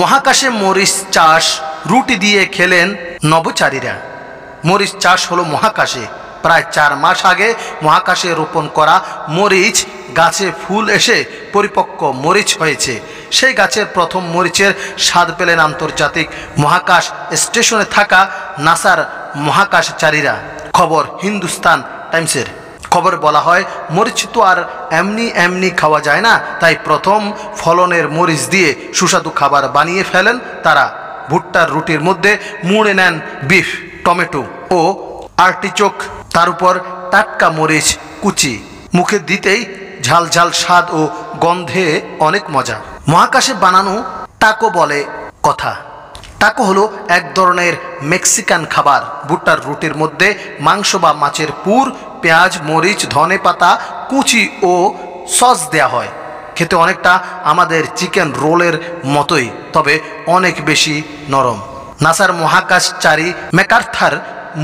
মহাকাশে মরিচ চাষ রুটি দিয়ে খেলেন নবচারীরা। মরিচ চাষ হলো মহাকাশে। প্রায় চার মাস আগে মহাকাশে রোপণ করা মরিচ গাছে ফুল এসে পরিপক্ক মরিচ হয়েছে। সেই গাছের প্রথম মরিচের স্বাদ পেলেন আন্তর্জাতিক মহাকাশ স্টেশনে থাকা নাসার মহাকাশচারীরা। খবর হিন্দুস্তান টাইমসের। খবর বলা হয়, মরিচ তো আর এমনি এমনি খাওয়া যায় না, তাই প্রথম ফলনের মরিচ দিয়ে সুস্বাদু খাবার বানিয়ে ফেলেন তারা। ভুট্টার রুটির মধ্যে মুড়ে নেন বিফ, টমেটো ও আর্টিচোক তার উপর টাটকা মরিচ কুচি। মুখে দিতেই ঝাল ঝাল স্বাদ ও গন্ধে অনেক মজা। মহাকাশে বানানো টাকো বলে কথা। টাকো হলো এক ধরনের মেক্সিকান খাবার। ভুট্টার রুটির মধ্যে মাংস বা মাছের পুর, পেঁয়াজ, মরিচ, ধনে পাতা, কুচি ও সস দেয়া হয়। খেতে অনেকটা আমাদের চিকেন রোলের মতোই, তবে অনেক বেশি নরম। নাসার মহাকাশচারী ম্যাকার্থার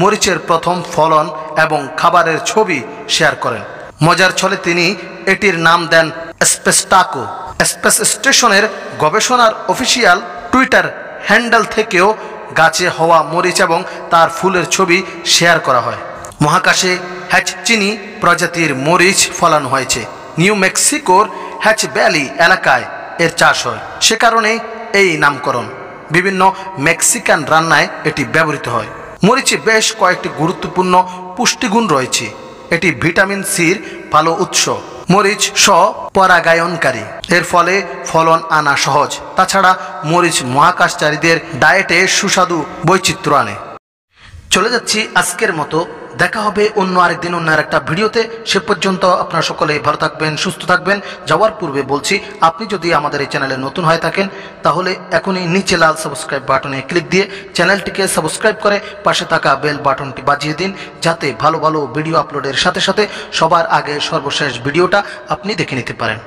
মরিচের প্রথম ফলন এবং খাবারের ছবি শেয়ার করেন। মজার ছলে তিনি এটির নাম দেন স্পেসটাকো স্পেস স্টেশনের গবেষণার অফিসিয়াল টুইটার হ্যান্ডেল থেকেও গাছে হওয়া মরিচ এবং তার ফুলের ছবি শেয়ার করা হয়। মহাকাশে হ্যাচচিনি প্রজাতির মরিচ ফলানো হয়েছে। নিউ মেক্সিকোর হ্যাচ ভ্যালি এলাকায় এর চাষ হয়। সে কারণে এই নামকরণ। বিভিন্ন মেক্সিকান রান্নায় এটি ব্যবহৃত হয়। মরিচে বেশ কয়েকটি গুরুত্বপূর্ণ পুষ্টিগুণ রয়েছে। এটি ভিটামিন সির ভালো উৎস। মরিচ স্বপরাগায়নকারী পরাগায়নকারী। এর ফলে ফলন আনা সহজ। তাছাড়া মরিচ মহাকাশচারীদের ডায়েটে সুস্বাদু বৈচিত্র্য আনে। চলে যাচ্ছি আজকের মতো। দেখা হবে অন্য আরেকদিন অন্য আরেকটা ভিডিওতে। সে পর্যন্ত আপনারা সকলে ভালো থাকবেন, সুস্থ থাকবেন। যাওয়ার পূর্বে বলছি, আপনি যদি আমাদের এই চ্যানেলে নতুন হয়ে থাকেন, তাহলে এখনই নিচে লাল সাবস্ক্রাইব বাটনে ক্লিক দিয়ে চ্যানেলটিকে সাবস্ক্রাইব করে পাশে থাকা বেল বাটনটি বাজিয়ে দিন, যাতে ভালো ভালো ভিডিও আপলোডের সাথে সাথে সবার আগে সর্বশেষ ভিডিওটা আপনি দেখে নিতে পারেন।